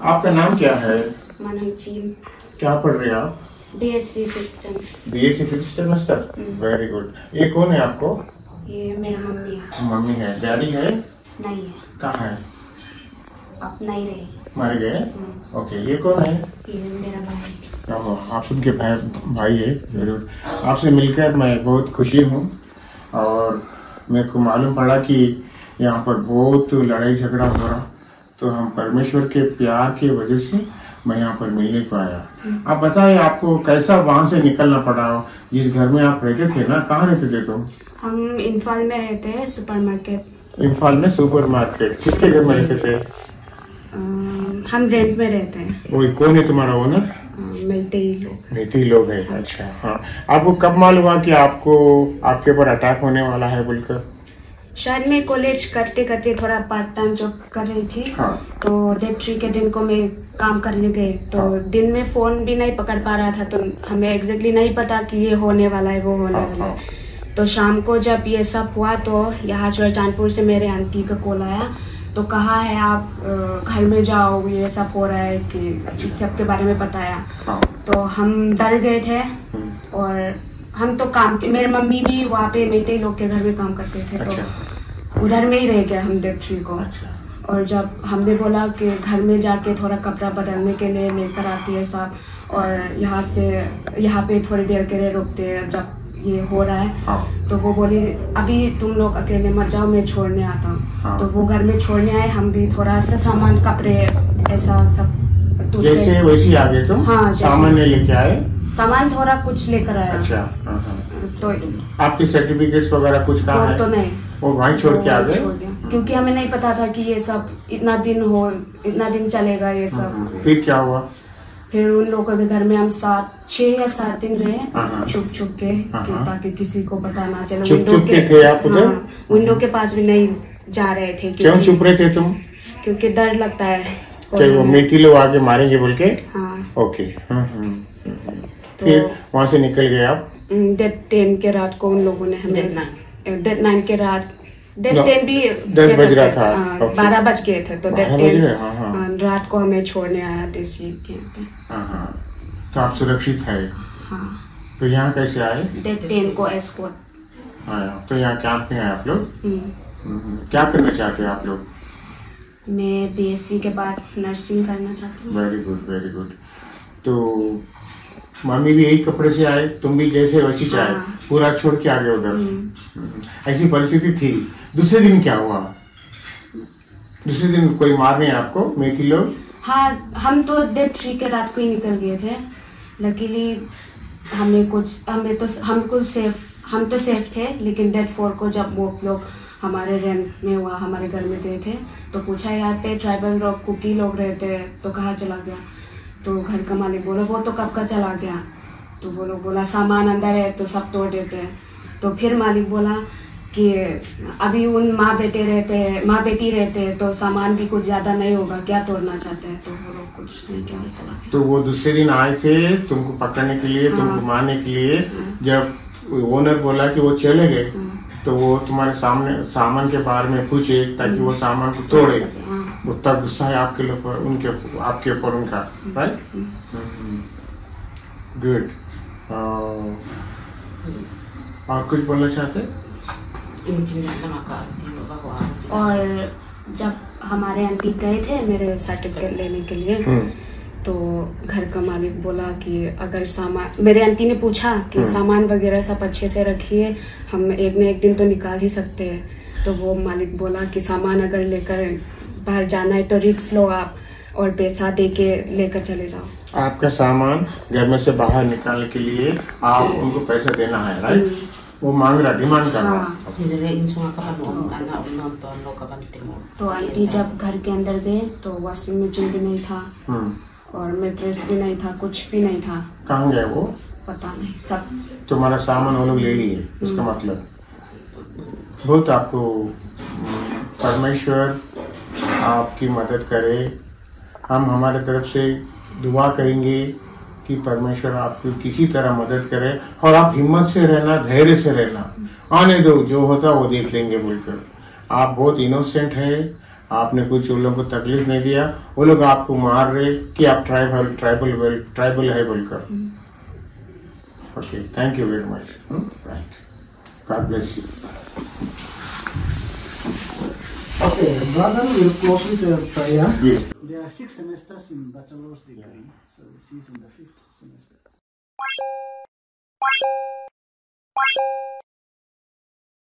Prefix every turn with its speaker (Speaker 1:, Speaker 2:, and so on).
Speaker 1: आपका नाम क्या है?
Speaker 2: मनोजी
Speaker 1: क्या पढ़ रहे हैं आप?
Speaker 2: B S C fiction
Speaker 1: B S C fifth semester
Speaker 2: hmm.
Speaker 1: Very good ये कौन है आपको?
Speaker 2: ये मेरा मम्मी है।
Speaker 1: मम्मी है। डैडी है?
Speaker 2: नहीं है।
Speaker 1: कहाँ है?
Speaker 2: अब नहीं रही।
Speaker 1: मर गए?
Speaker 2: हम्म,
Speaker 1: ओके ये कौन है?
Speaker 2: ये मेरा भाई।
Speaker 1: ओहो, आप उनके भाई भाई है। ज़रूर आपसे मिलकर मैं बहुत खुशी हूँ। और मेरे को मालूम पड़ा कि यहाँ पर बहुत लड़ाई झगड़ा हो रहा। तो हम परमेश्वर के प्यार के वजह से मैं यहाँ पर मिलने को आया। आप बताए आपको कैसा वहाँ से निकलना पड़ा? हो जिस घर में आप रहते थे ना कहाँ रहते थे तुम?
Speaker 2: हम इम्फाल में रहते हैं सुपर मार्केट
Speaker 1: इम्फाल में सुपर मार्केट किसके घर में रहते थे?
Speaker 2: हम रेंट में रहते हैं।
Speaker 1: वही कौन है तुम्हारा ओनर
Speaker 2: अ, ही लोग
Speaker 1: नीति लोग है अच्छा हाँ। आपको कब मालूम हुआ कि आपको आपके ऊपर अटैक होने वाला है बोलकर?
Speaker 2: शायद मैं कॉलेज करते करते थोड़ा पार्ट टाइम जॉब कर रही थी।
Speaker 1: हाँ।
Speaker 2: तो थ्री के दिन को मैं काम करने गई। तो
Speaker 1: हाँ।
Speaker 2: दिन में फ़ोन भी नहीं पकड़ पा रहा था तो हमें एग्जैक्टली नहीं पता कि ये होने वाला है वो होने
Speaker 1: हाँ,
Speaker 2: वाला
Speaker 1: हाँ।
Speaker 2: है। तो शाम को जब ये सब हुआ तो यहाँ सुल्तानपुर से मेरे आंटी का कॉल आया। तो कहा है आप घर में जाओ ये सब हो रहा है कि इस सब के बारे में बताया।
Speaker 1: हाँ।
Speaker 2: तो हम डर गए थे
Speaker 1: हम्म,
Speaker 2: और हम तो काम के मेरे मम्मी भी वहाँ पे मेरे लोग के घर में काम करते थे
Speaker 1: अच्छा।
Speaker 2: तो उधर में ही रह गया हम डेट थ्री को।
Speaker 1: अच्छा।
Speaker 2: और जब हमने बोला कि घर में जाके थोड़ा कपड़ा बदलने के लिए लेकर आती है सब और यहाँ से यहाँ पे थोड़ी देर के लिए रुकते हैं जब ये हो रहा है।
Speaker 1: हाँ।
Speaker 2: तो वो बोली अभी तुम लोग अकेले मत जाओ मैं छोड़ने आता
Speaker 1: हाँ।
Speaker 2: हूँ। तो वो घर में छोड़ने आए हम भी थोड़ा सा सामान कपड़े ऐसा सब
Speaker 1: जैसे वैसे आ गए तुम
Speaker 2: हाँ,
Speaker 1: सामान लेके आए?
Speaker 2: सामान थोड़ा कुछ लेकर आया।
Speaker 1: अच्छा हाँ।
Speaker 2: तो
Speaker 1: आपके सर्टिफिकेट्स वगैरह कुछ कहाँ
Speaker 2: तो नहीं
Speaker 1: वो वहीं छोड़ के आ गए।
Speaker 2: क्योंकि हमें नहीं पता था कि ये सब इतना दिन हो इतना दिन चलेगा ये सब।
Speaker 1: हम्म, फिर क्या हुआ?
Speaker 2: फिर उन लोगों के घर में हम सात छह या सात दिन रहे
Speaker 1: हाँ।
Speaker 2: छुप छुप के
Speaker 1: हाँ।
Speaker 2: कि ताकि किसी को पता ना चले।
Speaker 1: छुप छुप के थे आप उधर?
Speaker 2: हाँ, विंडो के पास भी नहीं जा रहे थे
Speaker 1: क्यों चुप रहे थे तुम?
Speaker 2: क्योंकि डर लगता है और
Speaker 1: वो मेथी लोग आगे मारेंगे बोल के?
Speaker 2: हाँ।
Speaker 1: ओके। हम्म, हम्म, हम्म।
Speaker 2: तो
Speaker 1: फिर वहाँ से निकल गए आप?
Speaker 2: डेट टेन के रात को उन लोगों ने हमें डेट नाइन के रात डेट टेन भी
Speaker 1: दस बज रहा था,
Speaker 2: हैं। बारह बज गए थे तो डेट टेन
Speaker 1: हाँ, हाँ।
Speaker 2: रात को हमें छोड़ने आया देसी के
Speaker 1: हाँ हाँ। तो आप सुरक्षित है?
Speaker 2: हाँ।
Speaker 1: तो यहाँ कैसे आए?
Speaker 2: डेट टेन को एस्कॉर्ट
Speaker 1: हाँ तो यहाँ कैंप में आए आप लोग?
Speaker 2: हम्म,
Speaker 1: हम्म, क्या करना चाहते हैं आप लोग?
Speaker 2: मैं बीएससी के बाद नर्सिंग करना चाहती हूँ।
Speaker 1: वेरी गुड वेरी गुड तो मम्मी भी यही कपड़े से आए तुम भी जैसे वैसी आए।
Speaker 2: हाँ।
Speaker 1: पूरा छोड़ के आ गए उधर
Speaker 2: हम्म,
Speaker 1: ऐसी परिस्थिति थी। दूसरे दिन क्या हुआ? दूसरे दिन कोई मार नहीं आपको मेथी लोग?
Speaker 2: हाँ हम तो डेट थ्री के रात को ही निकल गए थे। लकीली हमें कुछ हमें तो हमको सेफ़ हम तो सेफ़ थे लेकिन डेट फोर को जब वो लोग हमारे रेंट में हुआ हमारे घर में गए थे तो पूछा यहाँ पे ट्राइबल लोग कुकी लोग रहते हैं? तो कहाँ चला गया। तो घर का मालिक बोला वो तो कब का चला गया? तो वो लोग बोला सामान अंदर है तो सब तोड़ देते हैं। तो फिर मालिक बोला कि अभी उन माँ बेटे रहते हैं माँ बेटी रहते हैं तो सामान भी कुछ ज़्यादा नहीं होगा क्या तोड़ना चाहते हैं? तो वो लोग कुछ नहीं क्या चला
Speaker 1: तो वो दूसरे दिन आए थे तुमको पकड़ने के लिए
Speaker 2: हाँ।
Speaker 1: तुमको मारने के लिए। जब ओनर बोला कि वो चले गए
Speaker 2: हाँ।
Speaker 1: तो वो तुम्हारे सामने सामान के बारे में पूछे ताकि वो सामान को तोड़े।
Speaker 2: हाँ।
Speaker 1: उतना गुस्सा है आपके ऊपर उनके आपके ऊपर उनका राइट गुड और कुछ बोलना चाहते
Speaker 2: और जब हमारे आंटी गए थे मेरे सर्टिफिकेट लेने के लिए
Speaker 1: हम्म,
Speaker 2: तो घर का मालिक बोला कि अगर सामान मेरे आंटी ने पूछा कि
Speaker 1: हम्म।
Speaker 2: सामान वगैरह सब अच्छे से रखिए हम एक न एक दिन तो निकाल ही सकते हैं। तो वो मालिक बोला कि सामान अगर लेकर बाहर जाना है तो रिक्स लो आप और पैसा दे के लेकर चले जाओ।
Speaker 1: आपका सामान घर में से बाहर निकालने के लिए आप उनको पैसा देना है राइट वो मांग रहा डिमांड कर रहा।
Speaker 2: हाँ।
Speaker 3: तो
Speaker 2: तो आंटी जब घर के अंदर गए तो वॉशिंग मशीन भी नहीं था
Speaker 1: हम्म,
Speaker 2: और मेट्रेस भी नहीं था कुछ भी नहीं था।
Speaker 1: कहाँ गए वो?
Speaker 2: पता नहीं सब।
Speaker 1: तुम्हारा सामान वो लोग ले लिए इसका मतलब। बहुत आपको परमेश्वर आपकी मदद करे। हम हमारे तरफ़ से दुआ करेंगे कि परमेश्वर आपकी किसी तरह मदद करे और आप हिम्मत से रहना, धैर्य से रहना। आने दो, जो होता वो देख लेंगे बोलकर। आप बहुत इनोसेंट है। आपने कुछ उन लोगों को तकलीफ़ नहीं दिया। वो लोग आपको मार रहे कि आप ट्राइबल ट्राइबल ट्राइबल है बोलकर। Okay thank you very much right God bless you
Speaker 3: Okay, brother, we'll close with a prayer.
Speaker 1: Yes.
Speaker 3: There are six semesters in bachelor's degree, so she's in the fifth semester.